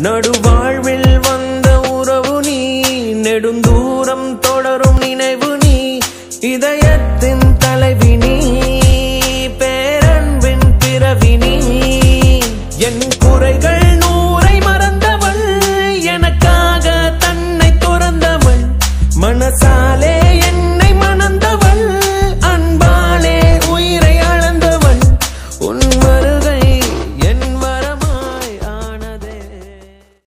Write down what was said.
நடுவாழ்வில் வந்த உறவு நீ நெடுந்தூரம் தொடரும் நினைவு நீ இதயத்தின் தலைவி நீ பேரன்பின் பிறவி நீ. என் குறைகள் நூறை மறந்தவள் எனக்காக தன்னை துறந்தவள். மனசாலே